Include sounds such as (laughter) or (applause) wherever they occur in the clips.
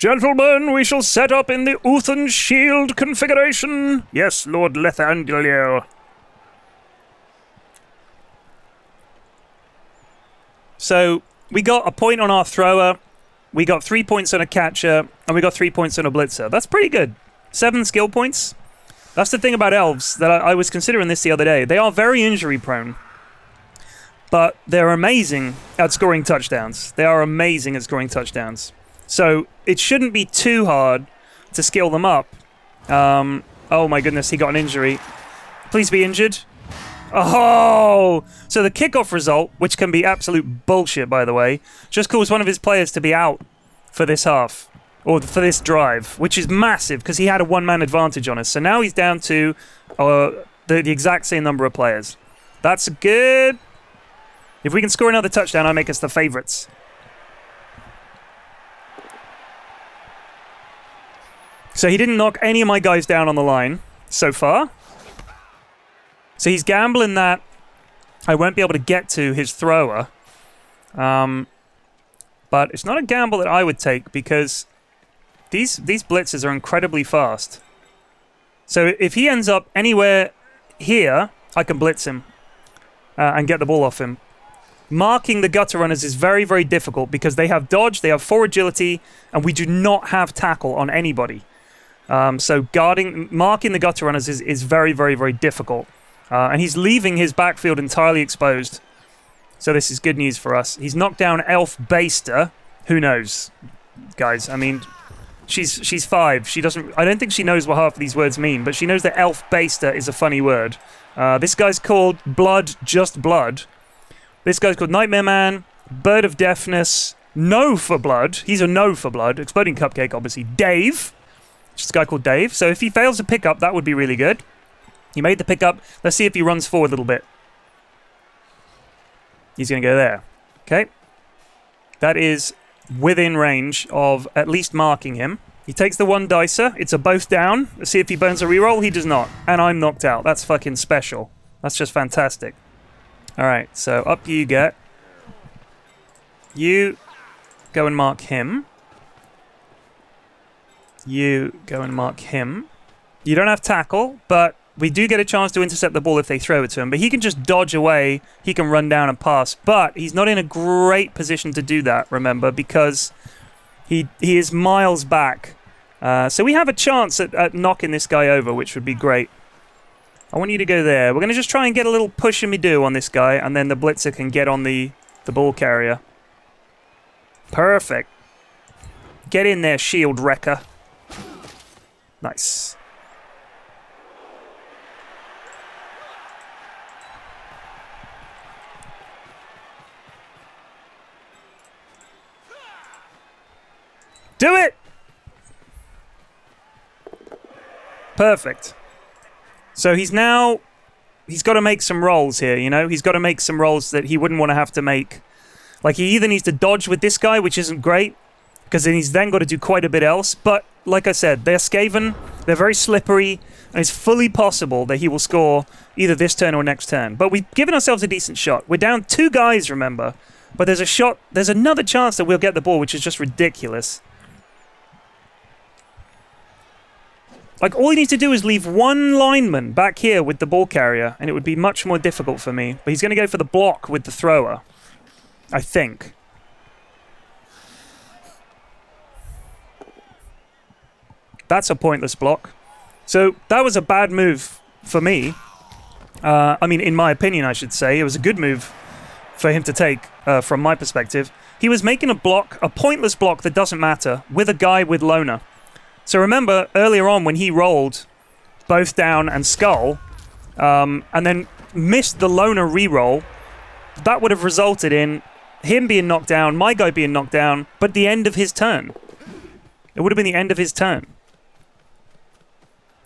Gentlemen, we shall set up in the Ulthuan shield configuration. Yes, Lord Lethandilier. So we got a point on our thrower, we got three points on a catcher, and we got three points on a blitzer. That's pretty good. Seven skill points. That's the thing about elves that I, I was considering this the other day. They are very injury prone, but they're amazing at scoring touchdowns. They are amazing at scoring touchdowns. So it shouldn't be too hard to skill them up. Um, oh my goodness, he got an injury. Please be injured. Oh! So the kickoff result, which can be absolute bullshit, by the way, just caused one of his players to be out for this half. Or for this drive, which is massive because he had a one man advantage on us. So now he's down to uh, the, the exact same number of players. That's good. If we can score another touchdown, I make us the favourites. So he didn't knock any of my guys down on the line so far. So he's gambling that I won't be able to get to his thrower. Um, but it's not a gamble that I would take because these these blitzes are incredibly fast. So if he ends up anywhere here, I can blitz him uh, and get the ball off him. Marking the gutter runners is very, very difficult because they have dodge, they have four agility, and we do not have tackle on anybody. Um, so guarding, marking the gutter runners is, is very, very, very difficult. Uh, and he's leaving his backfield entirely exposed. So this is good news for us. He's knocked down Elf Baster. Who knows, guys? I mean, she's she's five. She doesn't. I don't think she knows what half of these words mean, but she knows that Elf Baster is a funny word. Uh, this guy's called Blood, just Blood. This guy's called Nightmare Man, Bird of Deafness, No for Blood. He's a No for Blood. Exploding Cupcake, obviously. Dave. Just a guy called Dave. So if he fails to pick up, that would be really good. He made the pickup. Let's see if he runs forward a little bit. He's going to go there. Okay. That is within range of at least marking him. He takes the one dicer. It's a both down. Let's see if he burns a reroll. He does not. And I'm knocked out. That's fucking special. That's just fantastic. All right. So up you get. You go and mark him. You go and mark him. You don't have tackle, but we do get a chance to intercept the ball if they throw it to him. But he can just dodge away. He can run down and pass. But he's not in a great position to do that, remember, because he, he is miles back. Uh, so we have a chance at, at knocking this guy over, which would be great. I want you to go there. We're going to just try and get a little push and me do on this guy, and then the blitzer can get on the, the ball carrier. Perfect. Get in there, shield wrecker. Nice. Do it! Perfect. So he's now he's got to make some rolls here, you know? He's got to make some rolls that he wouldn't want to have to make. Like he either needs to dodge with this guy, which isn't great, because then he's then got to do quite a bit else. But like I said, they're Skaven, they're very slippery, and it's fully possible that he will score either this turn or next turn. But we've given ourselves a decent shot. We're down two guys, remember. But there's a shot, there's another chance that we'll get the ball, which is just ridiculous. Like, all he needs to do is leave one lineman back here with the ball carrier, and it would be much more difficult for me. But he's going to go for the block with the thrower. I think. That's a pointless block. So, that was a bad move for me. Uh, I mean, in my opinion, I should say. It was a good move for him to take, uh, from my perspective. He was making a block, a pointless block that doesn't matter, with a guy with loner. So remember earlier on when he rolled both down and skull, um, and then missed the loner reroll, that would have resulted in him being knocked down, my guy being knocked down, but the end of his turn. It would have been the end of his turn.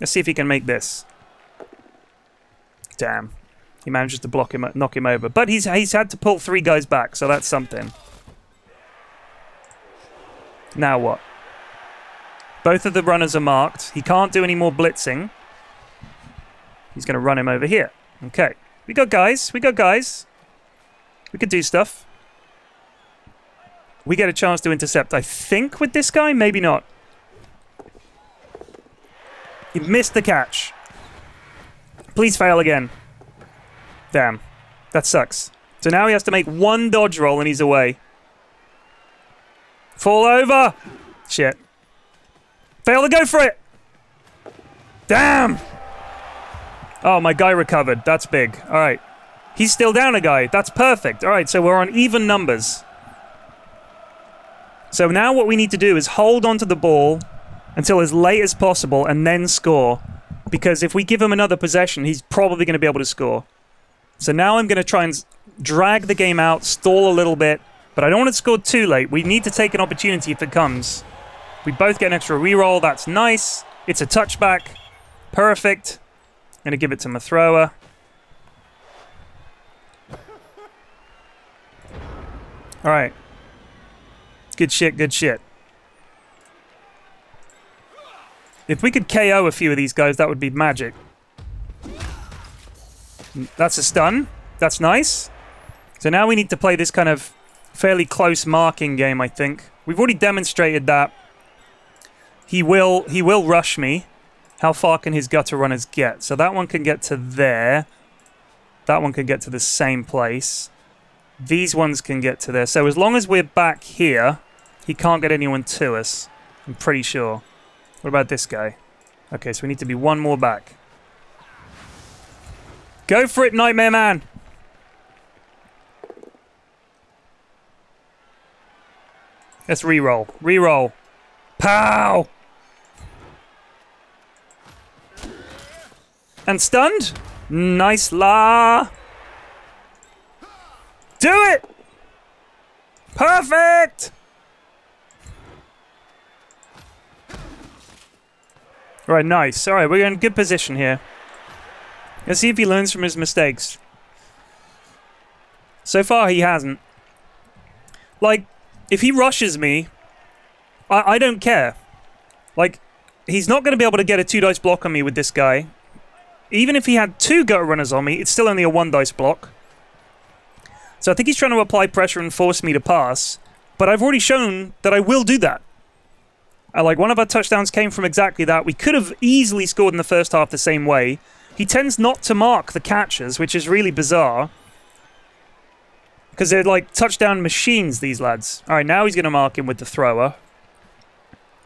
Let's see if he can make this. Damn. He manages to block him, knock him over. But he's, he's had to pull three guys back, so that's something. Now what? Both of the runners are marked. He can't do any more blitzing. He's going to run him over here. Okay. We got guys. We got guys. We could do stuff. we get a chance to intercept, I think, with this guy. Maybe not. He missed the catch. Please fail again. Damn. That sucks. So now he has to make one dodge roll and he's away. Fall over! Shit. Fail to go for it! Damn! Oh, my guy recovered. That's big. All right. He's still down a guy. That's perfect. All right, so we're on even numbers. So now what we need to do is hold onto the ball until as late as possible and then score. Because if we give him another possession, he's probably going to be able to score. So now I'm going to try and drag the game out, stall a little bit, but I don't want to score too late. We need to take an opportunity if it comes. We both get an extra reroll. That's nice. It's a touchback. Perfect. I'm going to give it to my thrower. All right. Good shit, good shit. If we could KO a few of these guys, that would be magic. That's a stun. That's nice. So now we need to play this kind of fairly close marking game, I think. We've already demonstrated that he will he will rush me. How far can his gutter runners get? So that one can get to there. That one can get to the same place. These ones can get to there. So as long as we're back here, he can't get anyone to us. I'm pretty sure. What about this guy? Okay, so we need to be one more back. Go for it, Nightmare Man! Let's re-roll. Re-roll. Pow! And stunned? Nice la! Do it! Perfect! Right, nice. Alright, we're in good position here. Let's see if he learns from his mistakes. So far, he hasn't. Like, if he rushes me, I, I don't care. Like, he's not going to be able to get a two dice block on me with this guy. Even if he had two gut runners on me, it's still only a one dice block. So I think he's trying to apply pressure and force me to pass. But I've already shown that I will do that. Uh, like, one of our touchdowns came from exactly that. We could have easily scored in the first half the same way. He tends not to mark the catches, which is really bizarre. Because they're like touchdown machines, these lads. Alright, now he's going to mark him with the thrower.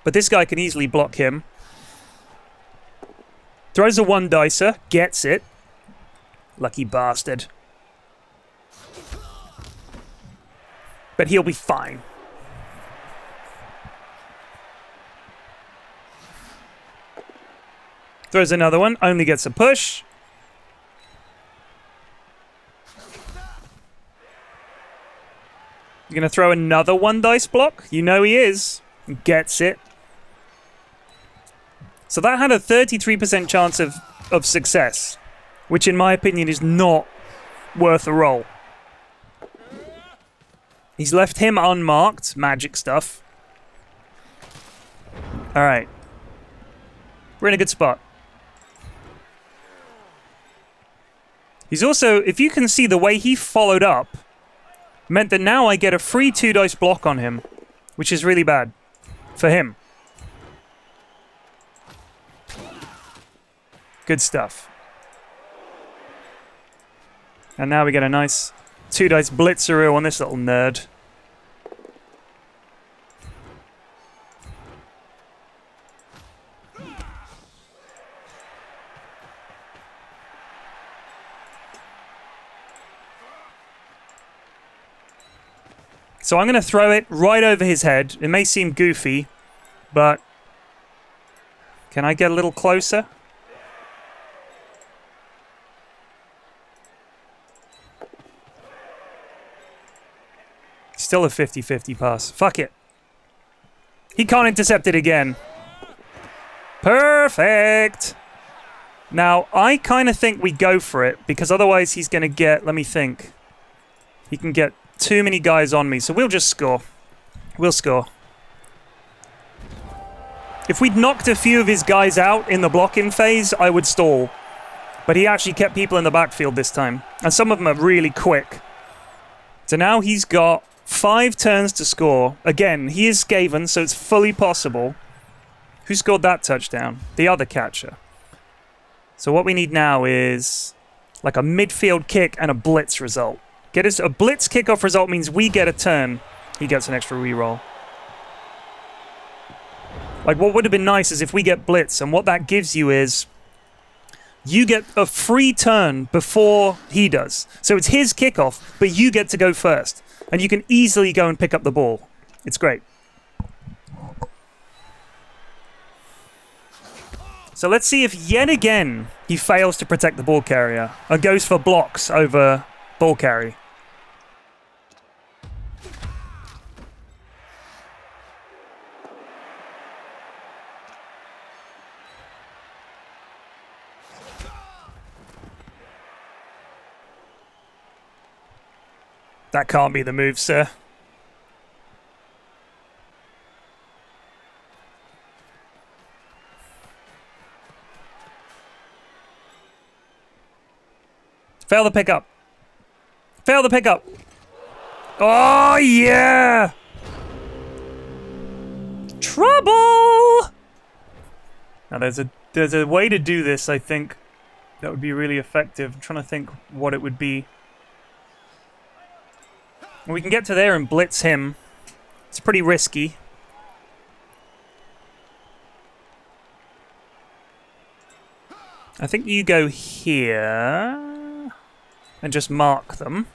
But this guy can easily block him. Throws a one dicer, gets it. Lucky bastard. But he'll be fine. Throws another one, only gets a push. You're going to throw another one dice block? You know he is. Gets it. So that had a 33% chance of, of success, which in my opinion is not worth a roll. He's left him unmarked. Magic stuff. Alright. We're in a good spot. He's also, if you can see the way he followed up, meant that now I get a free two dice block on him, which is really bad for him. Good stuff. And now we get a nice two dice blitzeroo on this little nerd. So I'm going to throw it right over his head. It may seem goofy, but can I get a little closer? Still a 50-50 pass. Fuck it. He can't intercept it again. Perfect. Now, I kind of think we go for it, because otherwise he's going to get... Let me think. He can get too many guys on me, so we'll just score. We'll score. If we'd knocked a few of his guys out in the blocking phase, I would stall. But he actually kept people in the backfield this time. And some of them are really quick. So now he's got Five turns to score. Again, he is Skaven, so it's fully possible. Who scored that touchdown? The other catcher. So what we need now is like a midfield kick and a blitz result. Get us a blitz kickoff result means we get a turn. He gets an extra reroll. Like what would have been nice is if we get blitz, and what that gives you is you get a free turn before he does. So it's his kickoff, but you get to go first. And you can easily go and pick up the ball. It's great. So let's see if yet again he fails to protect the ball carrier and goes for blocks over ball carry. That can't be the move, sir. Fail the pickup. Fail the pickup. Oh, yeah! Trouble! Now, there's a, there's a way to do this, I think, that would be really effective. I'm trying to think what it would be. We can get to there and blitz him. It's pretty risky. I think you go here and just mark them.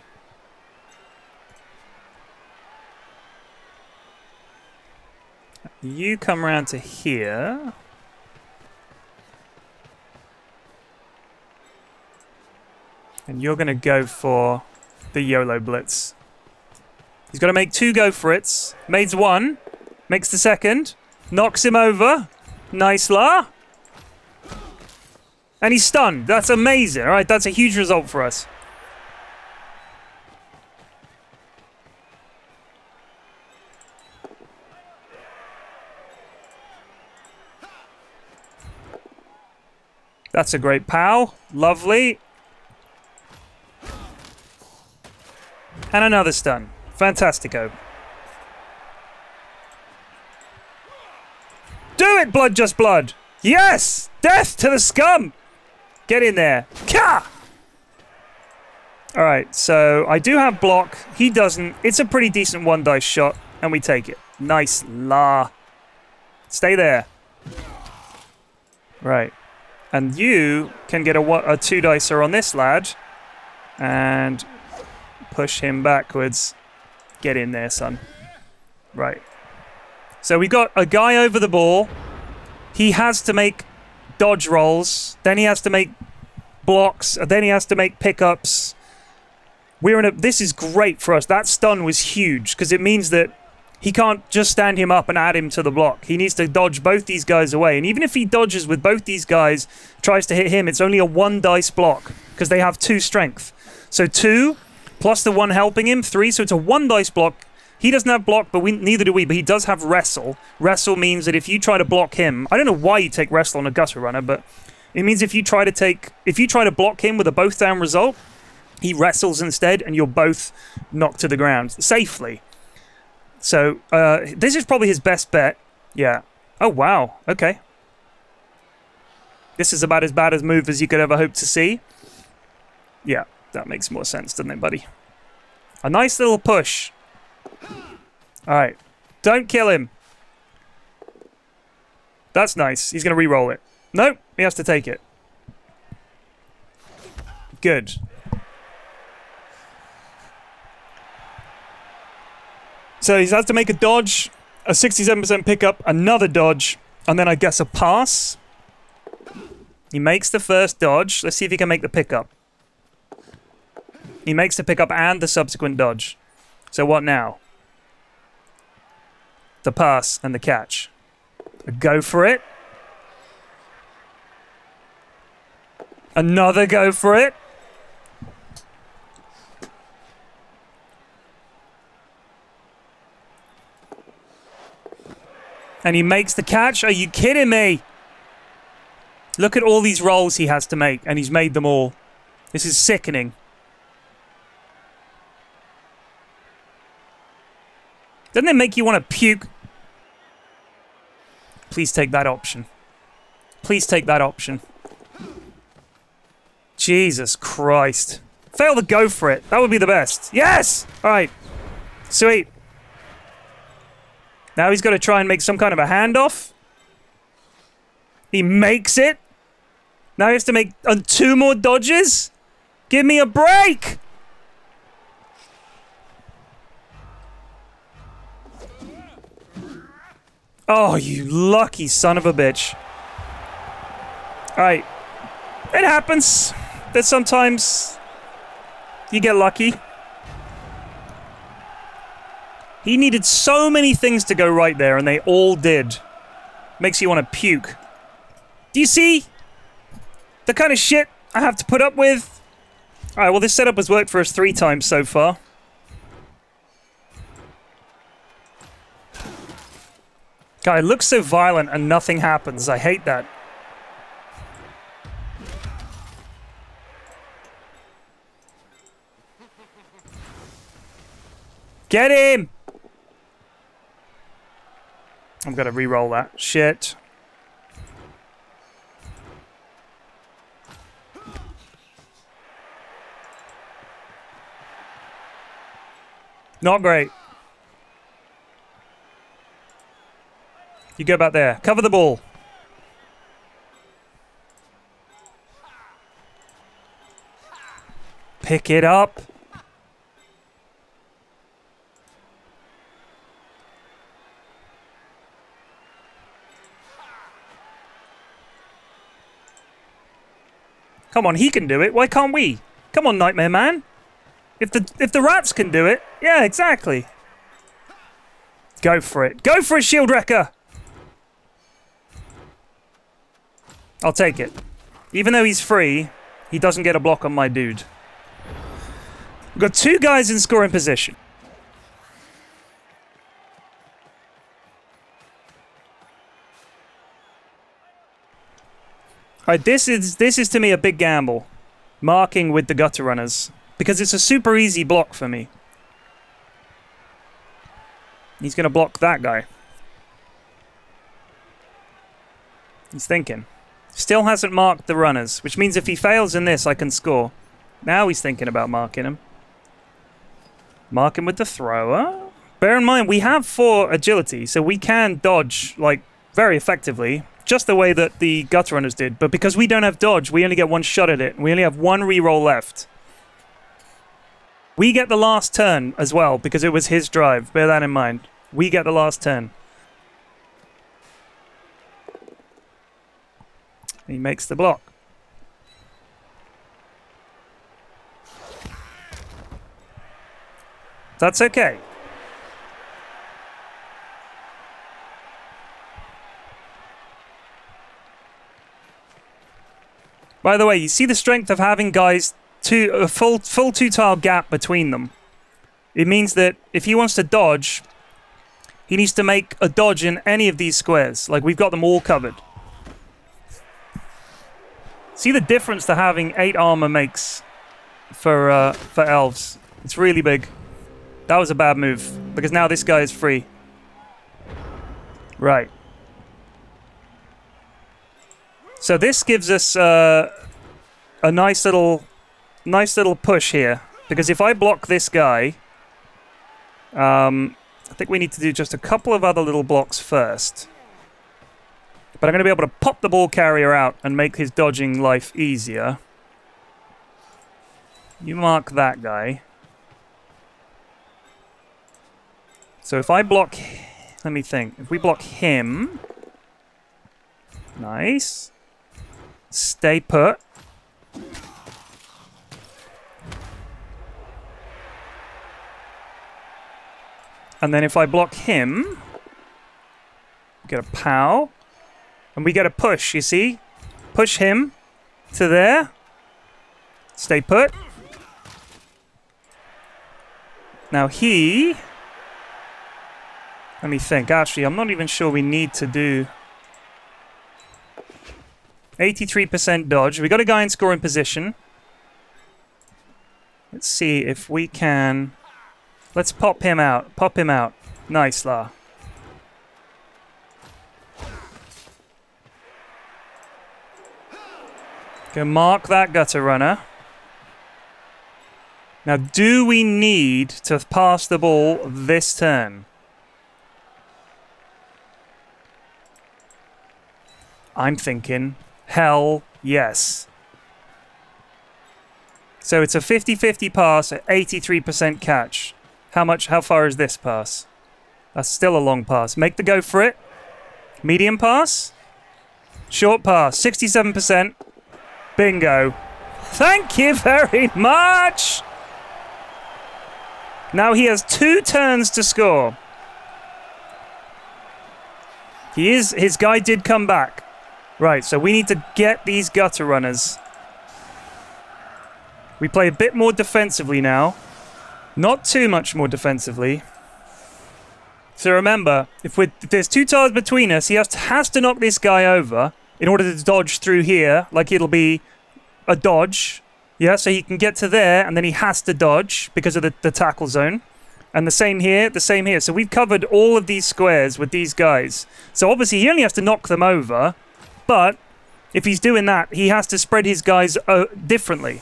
You come around to here. And you're going to go for the YOLO Blitz. He's got to make two go for it. Makes one. Makes the second. Knocks him over. Nice la. And he's stunned. That's amazing. All right, that's a huge result for us. That's a great pow. Lovely. And another stun. Fantastico. Do it, Blood Just Blood! Yes! Death to the scum! Get in there. Ka! Alright, so I do have block. He doesn't. It's a pretty decent one dice shot, and we take it. Nice la. Stay there. Right. And you can get a, a two dicer on this lad and push him backwards. Get in there, son. Right. So we've got a guy over the ball. He has to make dodge rolls. Then he has to make blocks. Then he has to make pickups. We're in a. This is great for us. That stun was huge because it means that he can't just stand him up and add him to the block. He needs to dodge both these guys away. And even if he dodges with both these guys, tries to hit him, it's only a one dice block because they have two strength. So two plus the one helping him, three. So it's a one dice block. He doesn't have block, but we, neither do we. But he does have wrestle. Wrestle means that if you try to block him, I don't know why you take wrestle on a gutter runner, but it means if you try to take, if you try to block him with a both down result, he wrestles instead, and you're both knocked to the ground safely. So uh, this is probably his best bet. Yeah. Oh wow. Okay. This is about as bad as move as you could ever hope to see. Yeah. That makes more sense, doesn't it, buddy? A nice little push. Alright. Don't kill him. That's nice. He's going to re-roll it. Nope. He has to take it. Good. So he has to make a dodge, a 67% pickup, another dodge, and then I guess a pass. He makes the first dodge. Let's see if he can make the pickup. He makes the pickup and the subsequent dodge. So what now? The pass and the catch. Go for it. Another go for it. And he makes the catch. Are you kidding me? Look at all these rolls he has to make, and he's made them all. This is sickening. Doesn't it make you want to puke? Please take that option. Please take that option. Jesus Christ. Fail to go for it. That would be the best. Yes! Alright. Sweet. Now he's got to try and make some kind of a handoff. He makes it. Now he has to make uh, two more dodges. Give me a break! Oh, you lucky son of a bitch. Alright. It happens that sometimes you get lucky. He needed so many things to go right there, and they all did. Makes you want to puke. Do you see the kind of shit I have to put up with? Alright, well this setup has worked for us three times so far. It looks so violent and nothing happens. I hate that. Get him! I'm gonna re-roll that. Shit. Not great. You go back there. Cover the ball. Pick it up. Come on, he can do it. Why can't we? Come on, Nightmare Man. If the if the rats can do it, yeah, exactly. Go for it. Go for it, Shield Wrecker. I'll take it. Even though he's free, he doesn't get a block on my dude. We've got two guys in scoring position. Alright, this is this is to me a big gamble. Marking with the gutter runners. Because it's a super easy block for me. He's gonna block that guy. He's thinking. Still hasn't marked the runners, which means if he fails in this, I can score. Now he's thinking about marking him. Mark him with the thrower. Bear in mind, we have four agility, so we can dodge, like, very effectively just the way that the gutter runners did. But because we don't have dodge, we only get one shot at it. We only have one reroll left. We get the last turn as well because it was his drive. Bear that in mind. We get the last turn. He makes the block. That's okay. By the way, you see the strength of having guys two a full full two tile gap between them. It means that if he wants to dodge, he needs to make a dodge in any of these squares. Like we've got them all covered. See the difference that having eight armor makes for uh, for elves. It's really big. That was a bad move because now this guy is free. Right. So this gives us uh, a nice little, nice little push here. Because if I block this guy, um, I think we need to do just a couple of other little blocks first. But I'm going to be able to pop the ball carrier out and make his dodging life easier. You mark that guy. So if I block... Let me think. If we block him... Nice. Stay put. And then if I block him, get a pow. And we get a push, you see? Push him to there. Stay put. Now he... Let me think. Actually, I'm not even sure we need to do... 83% dodge. We got a guy in scoring position. Let's see if we can... Let's pop him out. Pop him out. Nice, La. Go mark that gutter runner. Now, do we need to pass the ball this turn? I'm thinking, hell yes. So it's a 50-50 pass at 83% catch. How much, how far is this pass? That's still a long pass. Make the go for it. Medium pass. Short pass, 67%. Bingo. Thank you (laughs) very much. Now he has two turns to score. He is his guy did come back. Right, so we need to get these gutter runners. We play a bit more defensively now. Not too much more defensively. So remember, if, if there's two tiles between us, he has to, has to knock this guy over in order to dodge through here. Like it'll be a dodge. Yeah, so he can get to there, and then he has to dodge because of the, the tackle zone. And the same here, the same here. So we've covered all of these squares with these guys. So obviously he only has to knock them over, but if he's doing that, he has to spread his guys uh, differently.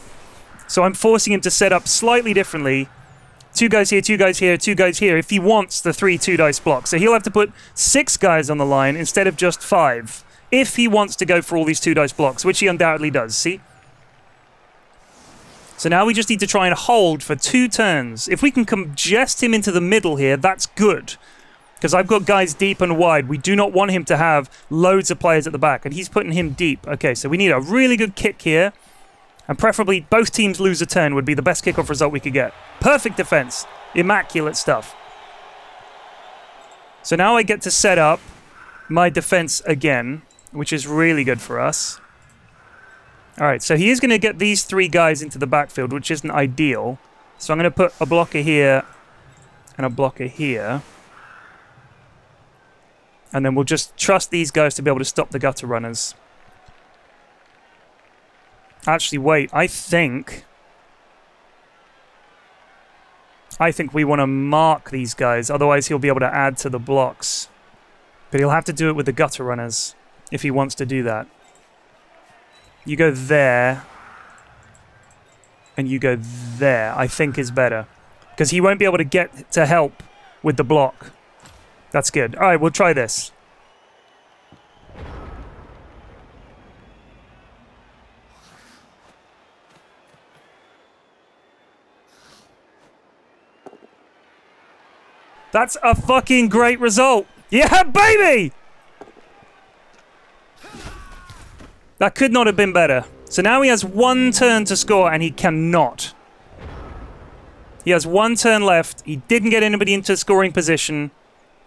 So I'm forcing him to set up slightly differently. Two guys here, two guys here, two guys here, if he wants the three two-dice blocks. So he'll have to put six guys on the line instead of just five, if he wants to go for all these two-dice blocks, which he undoubtedly does. See? So now we just need to try and hold for two turns. If we can congest him into the middle here, that's good. Because I've got guys deep and wide. We do not want him to have loads of players at the back. And he's putting him deep. Okay, so we need a really good kick here. And preferably both teams lose a turn would be the best kickoff result we could get. Perfect defense. Immaculate stuff. So now I get to set up my defense again, which is really good for us. All right, so he is going to get these three guys into the backfield, which isn't ideal. So I'm going to put a blocker here and a blocker here. And then we'll just trust these guys to be able to stop the gutter runners. Actually, wait, I think... I think we want to mark these guys, otherwise he'll be able to add to the blocks. But he'll have to do it with the gutter runners, if he wants to do that. You go there. And you go there, I think is better. Because he won't be able to get to help with the block. That's good. Alright, we'll try this. That's a fucking great result. Yeah, (laughs) baby! That could not have been better. So now he has one turn to score and he cannot. He has one turn left. He didn't get anybody into scoring position.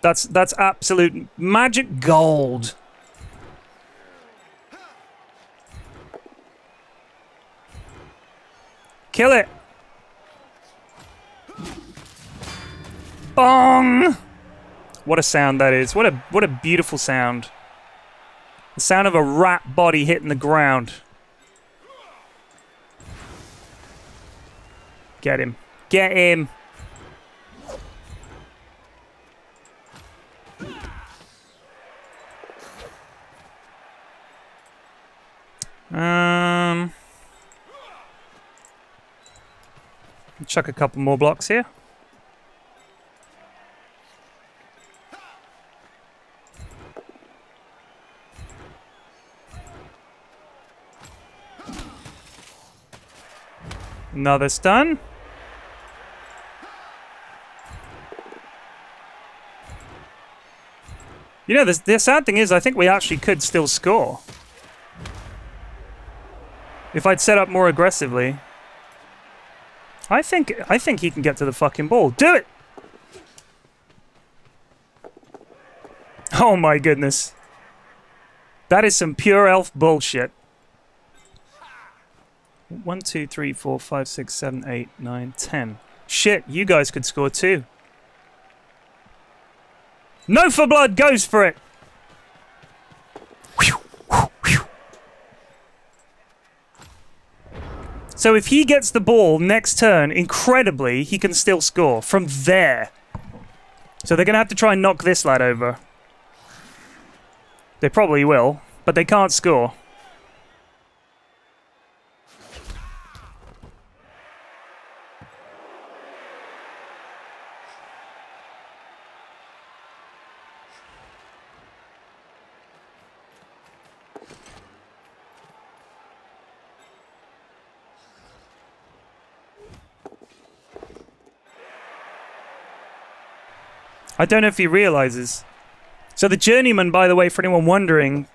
That's that's absolute magic gold. Kill it. Bong! What a sound that is. What a what a beautiful sound. The sound of a rat body hitting the ground. Get him. Get him. Um, chuck a couple more blocks here. Another stun. You know, the, the sad thing is, I think we actually could still score. If I'd set up more aggressively. I think I think he can get to the fucking ball. Do it! Oh my goodness. That is some pure elf bullshit. One, two, three, four, five, six, seven, eight, nine, ten. Shit, you guys could score too. No for blood goes for it. So if he gets the ball next turn, incredibly, he can still score from there. So they're going to have to try and knock this lad over. They probably will, but they can't score. I don't know if he realizes. So the journeyman, by the way, for anyone wondering,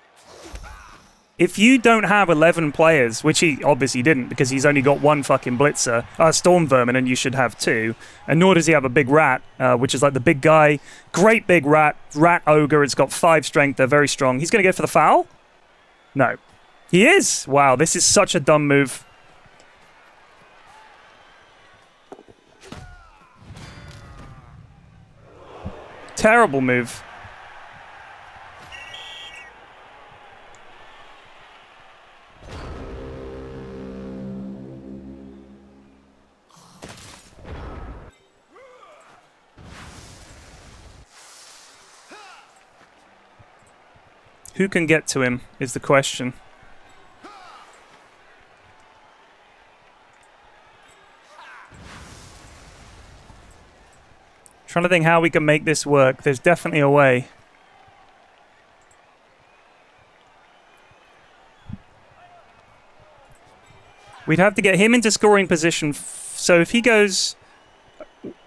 if you don't have 11 players, which he obviously didn't because he's only got one fucking blitzer, uh, storm vermin, and you should have two, and nor does he have a big rat, uh, which is like the big guy, great big rat, rat ogre. It's got five strength. They're very strong. He's going to go for the foul. No, he is. Wow, this is such a dumb move. Terrible move. Who can get to him is the question. Trying to think how we can make this work. There's definitely a way. We'd have to get him into scoring position. So if he goes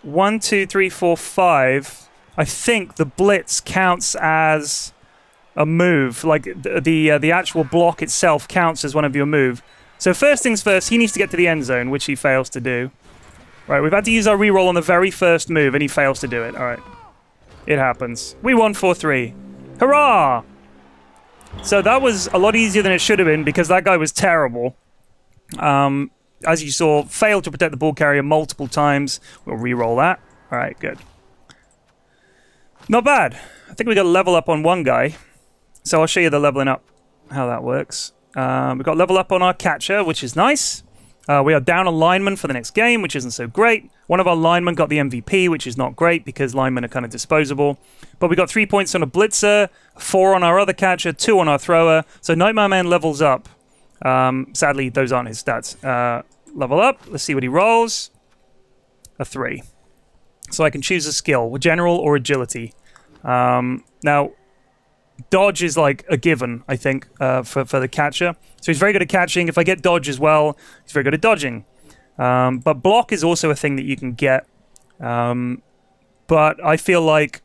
one, two, three, four, five, I think the blitz counts as a move. Like the the, uh, the actual block itself counts as one of your move. So first things first, he needs to get to the end zone, which he fails to do. Right, we've had to use our reroll on the very first move, and he fails to do it. All right. It happens. We won 4-3. Hurrah! So that was a lot easier than it should have been because that guy was terrible. Um, as you saw, failed to protect the ball carrier multiple times. We'll re-roll that. All right, good. Not bad. I think we got level up on one guy. So I'll show you the leveling up, how that works. Um, we've got level up on our catcher, which is nice. Uh, we are down a lineman for the next game, which isn't so great. One of our linemen got the MVP, which is not great because linemen are kind of disposable. But we got three points on a blitzer, four on our other catcher, two on our thrower. So Nightmare Man levels up. Um, sadly, those aren't his stats. Uh, level up. Let's see what he rolls. A three. So I can choose a skill, general or agility. Um, now, dodge is like a given, I think, uh, for, for the catcher. So he's very good at catching. If I get dodge as well, he's very good at dodging. Um, but block is also a thing that you can get. Um, but I feel like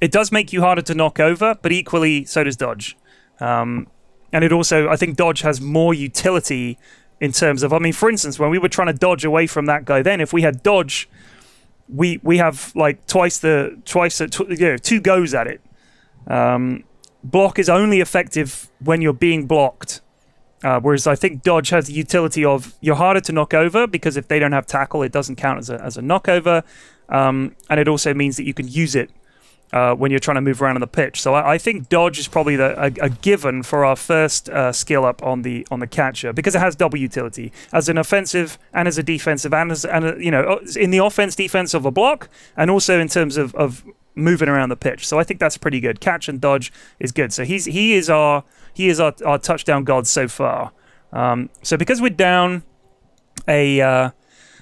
it does make you harder to knock over, but equally, so does dodge. Um, and it also, I think dodge has more utility in terms of, I mean, for instance, when we were trying to dodge away from that guy, then if we had dodge, we we have like twice the twice the, tw- you know, two goes at it. Um, block is only effective when you're being blocked. Uh, whereas I think dodge has the utility of you're harder to knock over because if they don't have tackle, it doesn't count as a, as a knockover. Um, and it also means that you can use it uh, when you're trying to move around on the pitch. So I, I think dodge is probably the, a, a given for our first uh, skill up on the on the catcher because it has double utility as an offensive and as a defensive and as and a, you know in the offense defense of a block and also in terms of, of moving around the pitch. So I think that's pretty good. Catch and dodge is good. So he's he is our he is our, our touchdown god so far. Um, so because we're down a uh,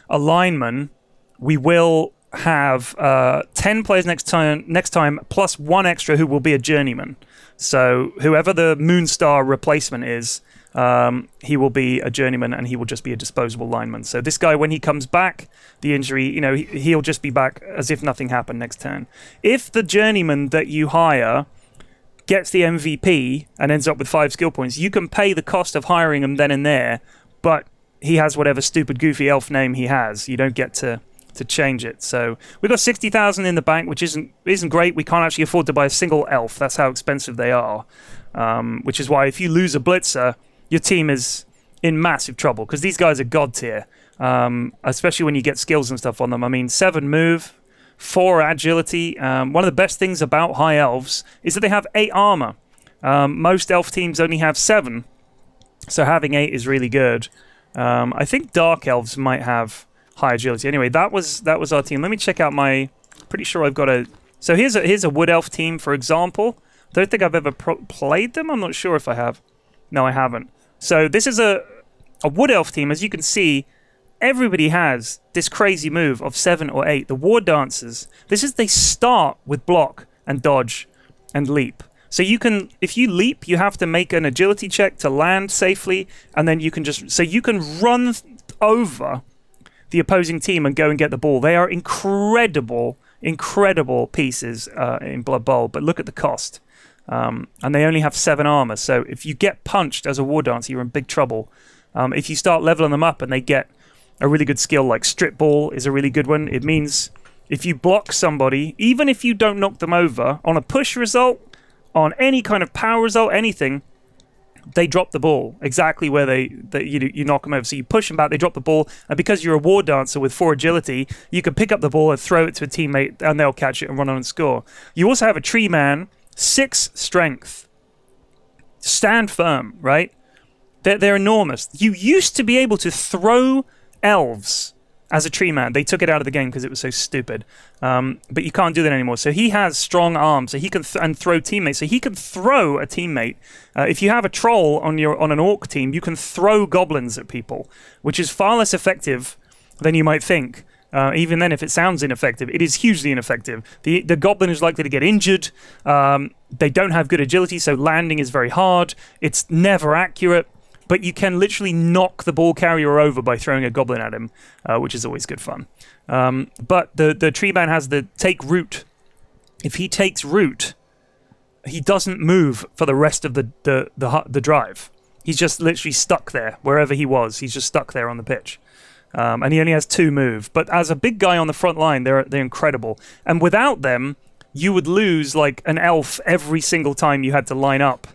a lineman, we will have uh, ten players next time next time plus one extra who will be a journeyman. So whoever the Moonstar replacement is, um, he will be a journeyman and he will just be a disposable lineman. So this guy, when he comes back, the injury, you know, he, will just be back as if nothing happened next turn. If the journeyman that you hire gets the MVP and ends up with five skill points, you can pay the cost of hiring him then and there, but he has whatever stupid goofy elf name he has. You don't get to to change it. So we've got sixty thousand in the bank, which isn't isn't great. We can't actually afford to buy a single elf. That's how expensive they are. Um, which is why if you lose a blitzer, your team is in massive trouble because these guys are god tier, um, especially when you get skills and stuff on them. I mean, seven move, four agility. Um, one of the best things about high elves is that they have eight armor. Um, most elf teams only have seven, so having eight is really good. Um, I think dark elves might have high agility. Anyway, that was that was our team. Let me check out my. Pretty sure I've got a So here's a here's a wood elf team, for example. Don't think I've ever played them. I'm not sure if I have. No, I haven't. So this is a a wood elf team. As you can see, everybody has this crazy move of seven or eight. The war dancers. This is they start with block and dodge and leap. So you can, if you leap, you have to make an agility check to land safely, and then you can just, so you can run over the opposing team and go and get the ball. They are incredible, incredible pieces uh, in Blood Bowl, but look at the cost. Um, and they only have seven armor, so if you get punched as a war dancer, you're in big trouble. Um, if you start leveling them up and they get a really good skill like Strip Ball is a really good one, it means if you block somebody, even if you don't knock them over, on a push result, on any kind of power result, anything, they drop the ball exactly where they, they you, you knock them over. So you push them back, they drop the ball, and because you're a war dancer with four agility, you can pick up the ball and throw it to a teammate, and they'll catch it and run on and score. You also have a tree man, six strength. Stand firm, right? They're, they're enormous. You used to be able to throw elves as a tree man. They took it out of the game because it was so stupid. Um, but you can't do that anymore. So he has strong arms, so he can th and throw teammates. So he can throw a teammate. Uh, if you have a troll on your on an orc team, you can throw goblins at people, which is far less effective than you might think. Uh, even then, if it sounds ineffective, it is hugely ineffective. The the goblin is likely to get injured. Um, they don't have good agility, so landing is very hard. It's never accurate but you can literally knock the ball carrier over by throwing a goblin at him, uh, which is always good fun. Um, but the the tree man has the take root. If he takes root, he doesn't move for the rest of the the the, the drive. He's just literally stuck there wherever he was. He's just stuck there on the pitch. Um, and he only has two move. But as a big guy on the front line, they're they're incredible. And without them, you would lose like an elf every single time you had to line up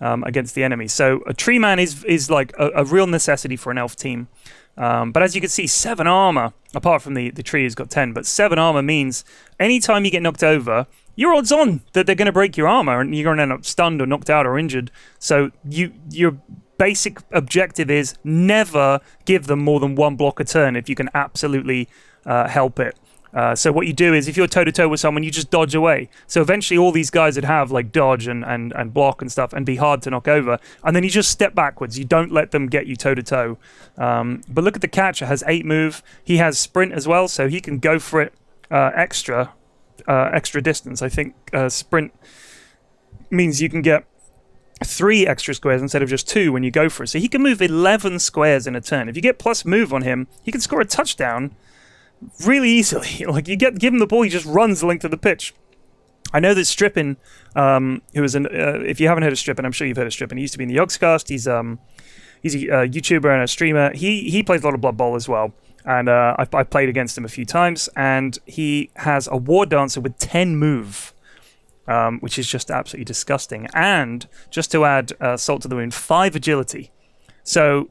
um, against the enemy. So a tree man is is like a, a real necessity for an elf team. Um, but as you can see, seven armor, apart from the, the tree has got 10, but seven armor means anytime you get knocked over, you're odds on that they're going to break your armor and you're going to end up stunned or knocked out or injured. So you your basic objective is never give them more than one block a turn if you can absolutely uh, help it. Uh, so what you do is if you're toe to toe with someone, you just dodge away. So eventually all these guys would have like dodge and, and, and block and stuff and be hard to knock over. And then you just step backwards. You don't let them get you toe to toe. Um, but look at the catcher has eight move. He has sprint as well, so he can go for it uh, extra uh, extra distance. I think uh, sprint means you can get three extra squares instead of just two when you go for it. So he can move 11 squares in a turn. If you get plus move on him, he can score a touchdown really easily. (laughs) Like you get give him the ball, he just runs the length of the pitch. I know that Strippin, um, who is an uh, if you haven't heard of Strippin, I'm sure you've heard of Strippin. He used to be in the Yogscast. He's um he's a uh, YouTuber and a streamer. He he plays a lot of Blood Bowl as well, and uh, I've, I've played against him a few times. And he has a War Dancer with ten move. Um, which is just absolutely disgusting. And just to add uh, salt to the wound, five agility. So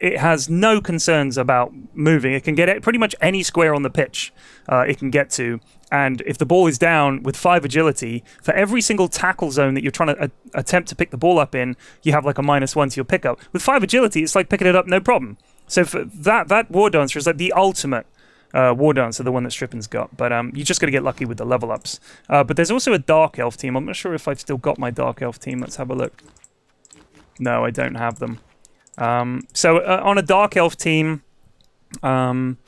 it has no concerns about moving. It can get pretty much any square on the pitch uh, it can get to. And if the ball is down with five agility, for every single tackle zone that you're trying to attempt to pick the ball up in, you have like a minus one to your pickup. With five agility, it's like picking it up no problem. So for that that war dancer is like the ultimate uh, war dancer, the one that Strippin's got. But um, you just got to get lucky with the level ups. Uh, but there's also a dark elf team. I'm not sure if I've still got my dark elf team. Let's have a look. No, I don't have them. Um, so uh, on a dark elf team, um,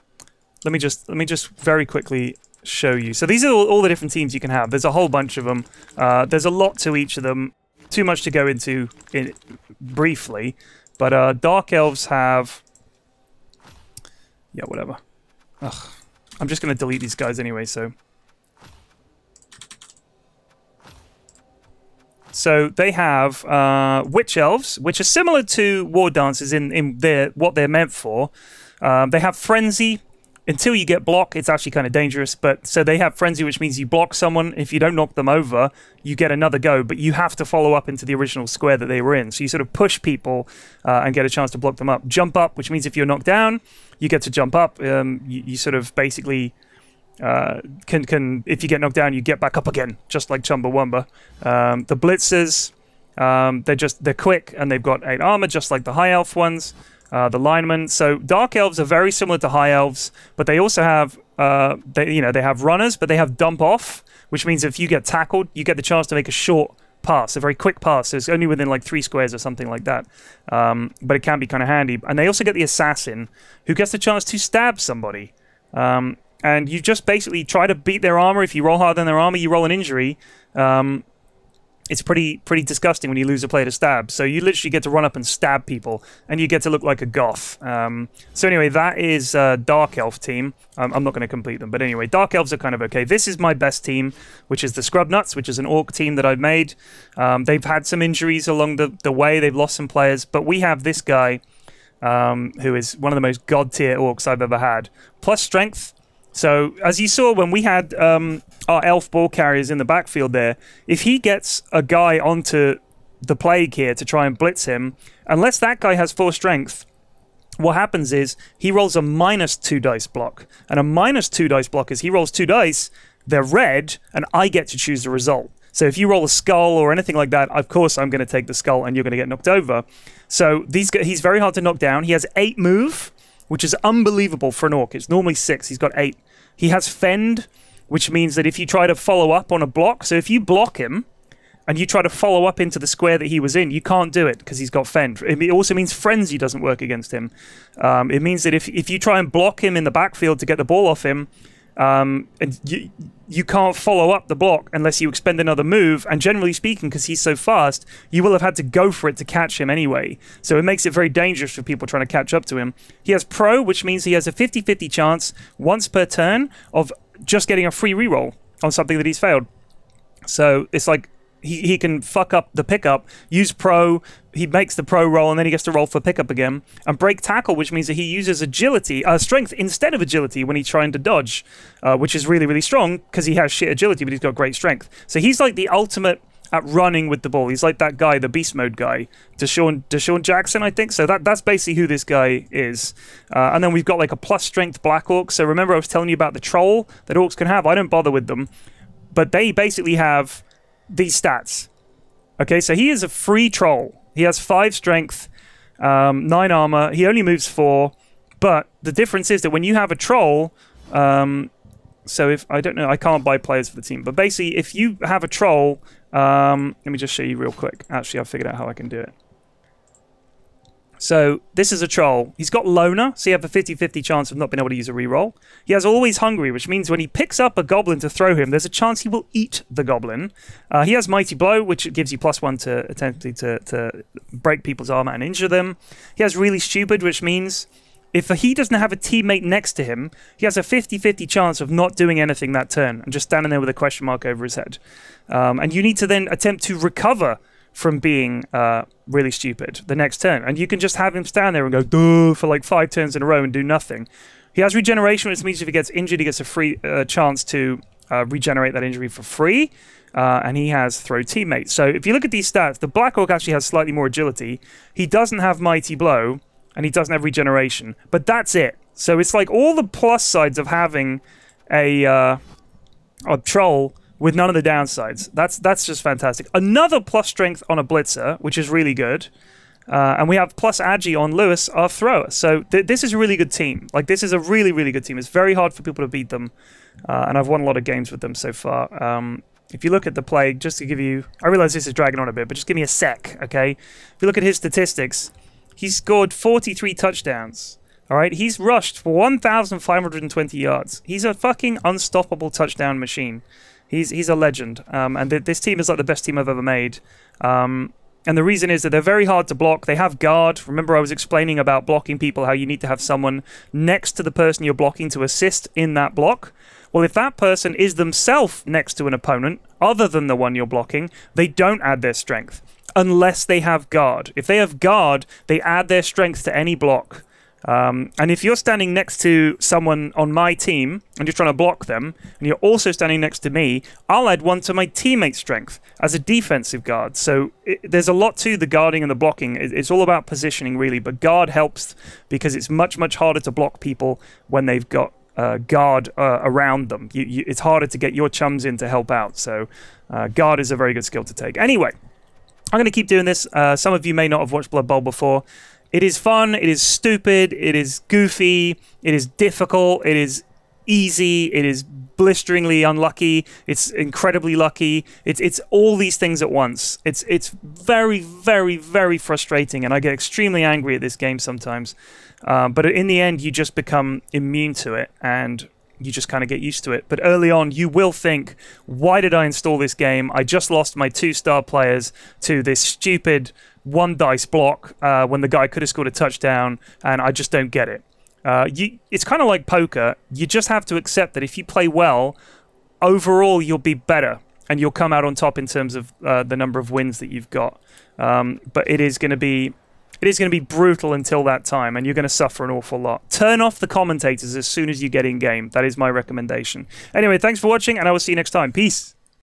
let me just let me just very quickly show you. So these are all, all the different teams you can have. There's a whole bunch of them. Uh, there's a lot to each of them. Too much to go into in, briefly, but uh, dark elves have yeah, whatever. Ugh. I'm just gonna delete these guys anyway. So. So they have uh, witch elves, which are similar to war dancers in, in their what they're meant for. Um, they have frenzy. Until you get block, it's actually kind of dangerous. But so they have frenzy, which means you block someone. If you don't knock them over, you get another go. But you have to follow up into the original square that they were in. So you sort of push people uh, and get a chance to block them up. Jump up, which means if you're knocked down, you get to jump up. Um, you, you sort of basically uh, can can if you get knocked down, you get back up again, just like Chumbawamba. Um, the blitzers, um, they're just they're quick and they've got eight armor, just like the high elf ones. Uh, the linemen. So dark elves are very similar to high elves, but they also have uh, they you know they have runners, but they have dump off, which means if you get tackled, you get the chance to make a short pass, a very quick pass. So it's only within like three squares or something like that. Um, but it can be kind of handy. And they also get the assassin, who gets the chance to stab somebody. Um, and you just basically try to beat their armor. If you roll hard than their armor, you roll an injury. Um, it's pretty pretty disgusting when you lose a player to stab. So you literally get to run up and stab people, and you get to look like a goth. Um, so anyway, that is uh, Dark Elf team. Um, I'm not going to complete them, but anyway, Dark Elves are kind of okay. This is my best team, which is the Scrub Nuts, which is an Orc team that I've made. Um, they've had some injuries along the, the way. They've lost some players, but we have this guy. Um, who is one of the most god tier orcs I've ever had. Plus strength, so, as you saw when we had um, our elf ball carriers in the backfield there, if he gets a guy onto the plague here to try and blitz him, unless that guy has full strength, what happens is he rolls a minus two dice block. And a minus two dice block is he rolls two dice, they're red, and I get to choose the result. So if you roll a skull or anything like that, of course I'm going to take the skull and you're going to get knocked over. So these he's very hard to knock down. He has eight move, which is unbelievable for an orc. It's normally six. He's got eight. He has fend, which means that if you try to follow up on a block, so if you block him and you try to follow up into the square that he was in, you can't do it because he's got fend. It also means frenzy doesn't work against him. Um, it means that if if you try and block him in the backfield to get the ball off him, um, and you, you can't follow up the block unless you expend another move. And generally speaking, because he's so fast, you will have had to go for it to catch him anyway. So it makes it very dangerous for people trying to catch up to him. He has Pro, which means he has a 50 50 chance once per turn of just getting a free reroll on something that he's failed. So it's like he, he can fuck up the pickup, use pro, he makes the pro roll, and then he gets to roll for pickup again. And break tackle, which means that he uses agility, uh, strength instead of agility when he's trying to dodge, uh, which is really, really strong because he has shit agility, but he's got great strength. So he's like the ultimate at running with the ball. He's like that guy, the beast mode guy, DeSean, DeSean Jackson, I think. So that that's basically who this guy is. Uh, and then we've got like a plus strength black orc. So remember I was telling you about the troll that orcs can have. I don't bother with them, but they basically have these stats. Okay, so he is a free troll. He has five strength, um, nine armor. He only moves four. But the difference is that when you have a troll, um, so if I don't know, I can't buy players for the team. But basically, if you have a troll, um, let me just show you real quick. Actually, I've figured out how I can do it. So this is a troll. He's got loner, so you have a 50-50 chance of not being able to use a reroll. He has always hungry, which means when he picks up a goblin to throw him, there's a chance he will eat the goblin. Uh, he has mighty blow, which gives you plus one to attempting to, to break people's armor and injure them. He has really stupid, which means if he doesn't have a teammate next to him, he has a 50-50 chance of not doing anything that turn and just standing there with a question mark over his head. Um, and you need to then attempt to recover from being uh, really stupid the next turn. And you can just have him stand there and go, duh, for like five turns in a row and do nothing. He has regeneration, which means if he gets injured, he gets a free uh, chance to uh, regenerate that injury for free. Uh, and he has throw teammates. So if you look at these stats, the Black Orc actually has slightly more agility. He doesn't have Mighty Blow, and he doesn't have regeneration. But that's it. So it's like all the plus sides of having a, uh, a troll with none of the downsides. That's that's just fantastic. Another plus strength on a blitzer, which is really good. Uh, and we have plus agi on Lewis, our thrower. So th this is a really good team. Like this is a really really good team. It's very hard for people to beat them, uh, and I've won a lot of games with them so far. Um, if you look at the plague, just to give you, I realize this is dragging on a bit, but just give me a sec, okay? If you look at his statistics, he's scored 43 touchdowns. All right, he's rushed for 1,520 yards. He's a fucking unstoppable touchdown machine. He's he's a legend, um, and th this team is like the best team I've ever made. Um, and the reason is that they're very hard to block. They have guard. Remember, I was explaining about blocking people, how you need to have someone next to the person you're blocking to assist in that block. Well, if that person is themselves next to an opponent other than the one you're blocking, they don't add their strength unless they have guard. If they have guard, they add their strength to any block. Um, and if you're standing next to someone on my team and you're trying to block them, and you're also standing next to me, I'll add one to my teammate's strength as a defensive guard. So it, there's a lot to the guarding and the blocking. It, it's all about positioning, really. But guard helps because it's much, much harder to block people when they've got uh, guard uh, around them. You, you, it's harder to get your chums in to help out. So uh, guard is a very good skill to take. Anyway, I'm going to keep doing this. Uh, some of you may not have watched Blood Bowl before it is fun, it is stupid, it is goofy, it is difficult, it is easy, it is blisteringly unlucky, it's incredibly lucky. It's it's all these things at once. It's it's very very very frustrating, and I get extremely angry at this game sometimes. Uh, but in the end, you just become immune to it, and you just kind of get used to it. But early on, you will think, why did I install this game? I just lost my two star players to this stupid one dice block uh, when the guy could have scored a touchdown, and I just don't get it. Uh, you, it's kind of like poker. You just have to accept that if you play well, overall you'll be better and you'll come out on top in terms of uh, the number of wins that you've got. Um, but it is going to be it is going to be brutal until that time, and you're going to suffer an awful lot. Turn off the commentators as soon as you get in game. That is my recommendation. Anyway, thanks for watching, and I will see you next time. Peace.